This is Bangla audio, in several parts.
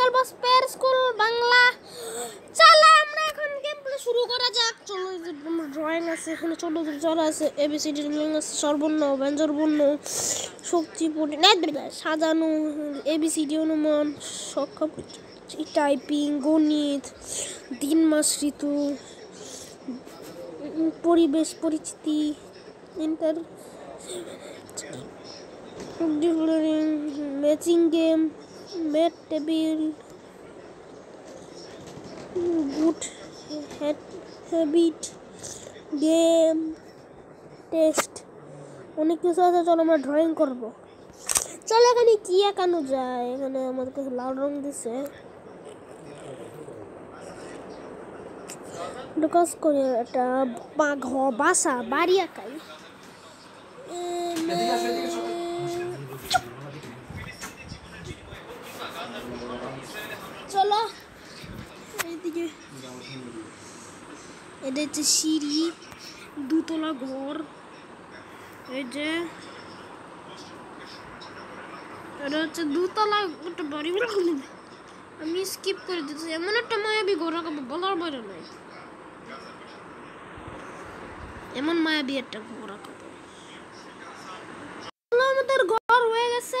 কালবা স্পেয়ার স্কুল বাংলা চলো আমরা এখন গেম প্লে শুরু করা যাক। চলো ড্রয়িং আছে, এখানে আছে এবিসিডি আছে, সর্বর্ণ ব্যঞ্জন বর্ণ, শক্তি সাজানো এবিসিডি অনুমান টাইপিং গণিত, দিন মাস ঋতু পরিবেশ, পরিচিতি inter matching game mat, table good habit, game, test, অনেক কিছু আছে, চলো আমরা ড্রয়িং করব। চলো এখানে কি একানো যায়? এখানে আমাদের কাছে লাল রং দিছে। কাজ করে, একটা বাসা, বাড়ি একাই এটা হচ্ছে সিঁড়ি, দুতলা ঘর। এই যে, এটা হচ্ছে দুতলা একটা বাড়ি। আমি স্কিপ করে দিতেছি। এমন একটা মায়াবী ঘর রাখাবো বলার বাইরে নয় এমন মায়াবী একটা ঘর রাখাবো চলো, আমাদের ঘর হয়ে গেছে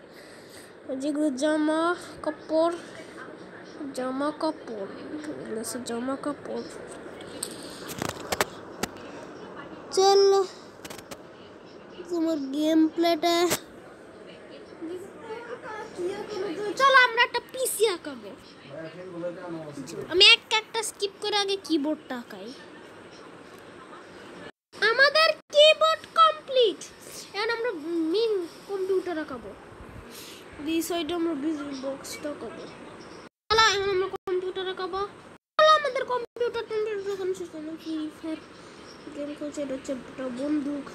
যেগুলো জামা কাপড় জামা কাপড় এগুলো হচ্ছে জামা কাপড় চল তোমার গেম প্লেটা চলো আমরা একটা পিসি আঁকাবো আমি এক একটা স্কিপ করে আগে কিবোর্ডটা আঁকাই আমাদের কিবোর্ড কমপ্লিট এখন আমরা মিন কম্পিউটার আঁকাবো এই সাইডে আমরা বিজি বক্সটা আঁকাবো চলো এখন আমরা কম্পিউটার আঁকাবো চলো আমাদের কম্পিউটার টম্পিউটার যখন শেষ হলো ফ্রি ফায়ার গেম খেলছে এটা হচ্ছে একটা বন্দুক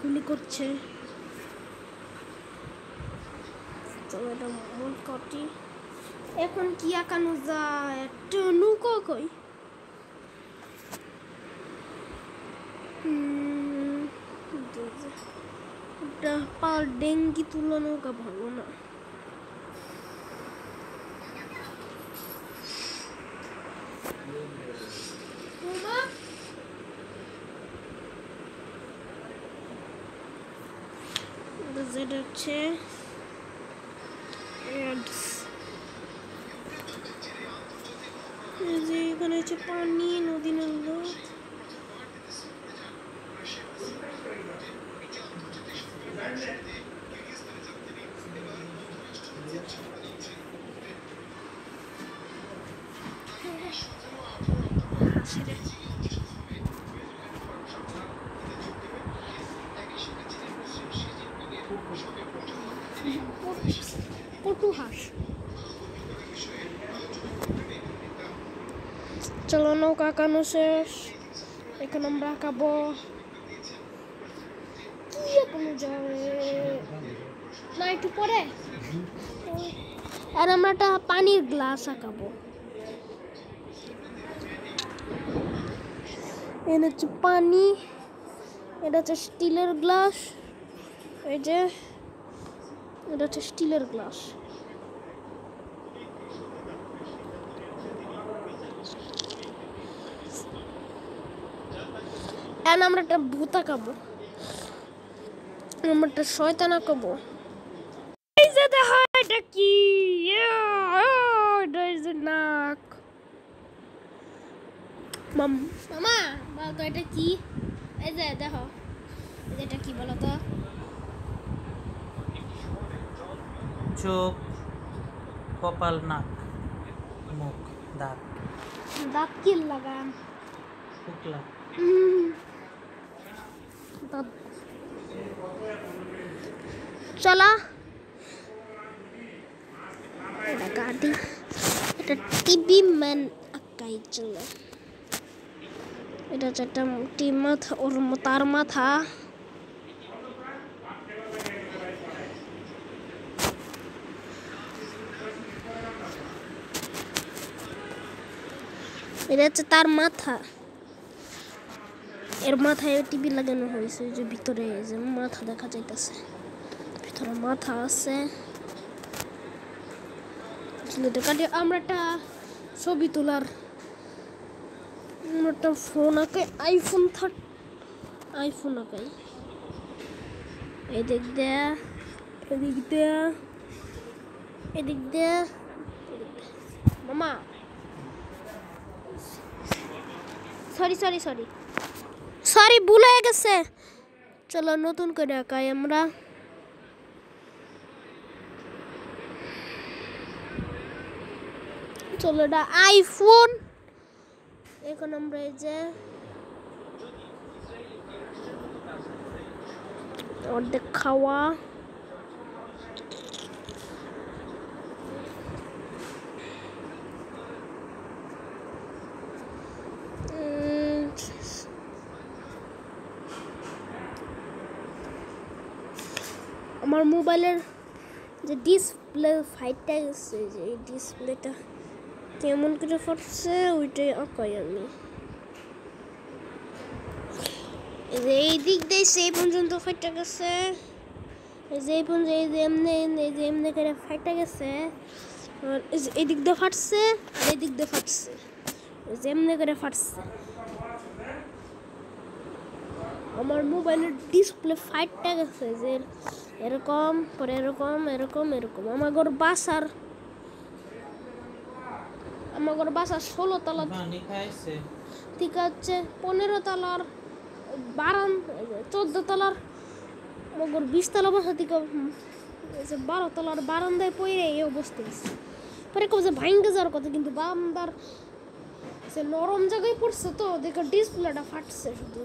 গুলি করছে চলো এটা মন কাটি এখন কি আঁকানো যায় একটা নৌকা কই পাল ডেঙ্গি তুলো নৌকা ভালো না। যেটা হচ্ছে যে এখানে হচ্ছে পানি নদী হাঁস। চলো নৌকা আঁকানো শেষ। এখন আমরা আঁকাবো। কি আঁকানো যাবে? না, একটু পরে। আর আমরা একটা পানির গ্লাস আঁকাবো। এটা হচ্ছে পানি, এটা হচ্ছে স্টিলের গ্লাস, এই যে এটা হচ্ছে স্টিলের গ্লাস। এখন আমরা একটা ভূত আঁকাবো আমরা একটা শয়তান আঁকাবো এই যে দেখো, এটা কি? নাক। মাম। মামা বলো তো এটা কি? এই যে দেখো এই যে এটা কি বলো তো চোখ কপাল নাক মুখ দাঁত। দাঁত কি লাগান শুক্লা। দাঁত। চলা। এটা গাড়ি একটা টিভি ম্যান আঁকাই চলে। এটা একটা টিম মাথা, ওর তার মাথা। এটা হচ্ছে তার মাথা। এর মাথায় টিভি লাগানো হয়েছে, যে ভিতরে যে মাথা দেখা যাইতেছে। ভিতরে মাথা আছে। আমরা একটা ছবি তোলার একটা ফোন আঁকে আইফোন থার্ট আইফোন আঁকাই। এদিক দেয়া এদিক দেয়া এদিক দেয়া। মামা। সরি সরি সরি সরি ভুল গেছে। চলো নতুন করে আঁকাই আমরা। চলো এটা আইফোন এখন আমরা এই যে অর্ধেক খাওয়া। আমার মোবাইলের যে ডিসপ্লে ফাইটটা গেছে যে এই ডিসপ্লেটা কেমন করে ফাটছে, ওইটাই আঁকাই আমি। এই দিক দিয়ে সেই পর্যন্ত ফাইটটা গেছে। যে এই যে এমনি এই যে এমনি করে ফাইটটা গেছে। আর এই দিক দিয়ে ফাটছে, আর এই দিক দিয়ে ফাটছে। যে এমনি করে ফাটছে। আমার মোবাইলের ডিসপ্লে ফাইটটা গেছে যে এরকম, পরে এরকম এরকম এরকম। আমার ঘর বাসার আমার বাসা ষোলো তলা পানি ঠিক আছে পনেরো তলার বারান চোদ্দ তলার আমার বিশ তলা বাসা থেকে বারো তলার বারান্দায় পড়ে এই অবস্থা পরে কবে যে ভাঙ্গে যাওয়ার কথা কিন্তু বারান্দার সে নরম জায়গায় পড়ছে তো দেখো ডিসপ্লেটা ফাটছে শুধু।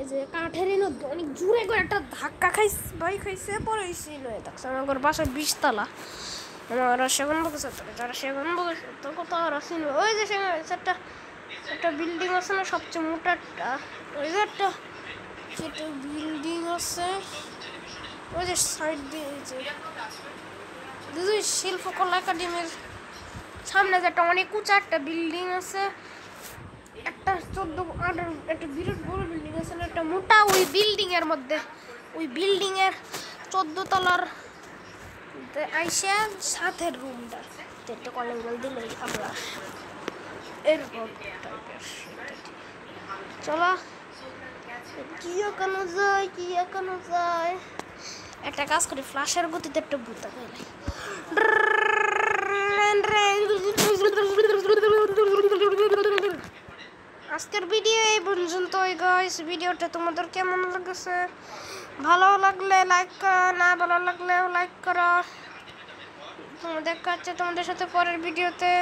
এই যে কাঠের এনে অনেক জোরে করে একটা ধাক্কা খাইছে ভাই খাইছে পরে ছিল দেখছে আমার বাসা বিশতলা সেগুন বকেছে তো যারা সেগুন তো কত আর আসেনি ওই যে সেখানে একটা একটা বিল্ডিং আছে না, সবচেয়ে মোটাটা ওই যে একটা একটা বিল্ডিং আছে। ওই যে সাইড দিয়ে যে দিদি শিল্পকলা একাডেমির সামনে যে একটা অনেক উঁচা একটা বিল্ডিং আছে। একটা চোদ্দ আঠারো একটা বিরাট বড় বিল্ডিং আছে না, একটা মোটা ওই বিল্ডিং এর মধ্যে। ওই বিল্ডিং এর চোদ্দ তলার আইসে সাথের রুমটা একটা কলিং বেল দিলে আমরা এরকম টাইপের চলো। কি একানো যায়, কি একানো যায়? একটা কাজ করি ফ্লাশের গতিতে একটা ভূতা গেলে আজকের ভিডিও এই পর্যন্তই গাইস ভিডিওটা তোমাদের কেমন লাগছে? ভালো লাগলে লাইক করো, না ভালো লাগলেও লাইক করো। দেখা কাছে তোমাদের সাথে পরের ভিডিওতে।